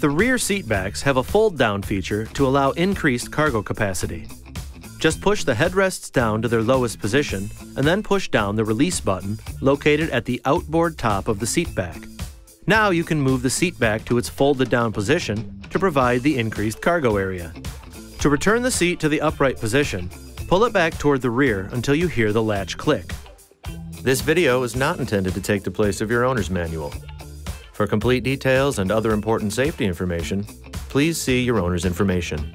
The rear seat backs have a fold down feature to allow increased cargo capacity. Just push the headrests down to their lowest position and then push down the release button located at the outboard top of the seat back. Now you can move the seat back to its folded down position to provide the increased cargo area. To return the seat to the upright position, pull it back toward the rear until you hear the latch click. This video is not intended to take the place of your owner's manual. For complete details and other important safety information, please see your owner's information.